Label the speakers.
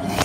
Speaker 1: and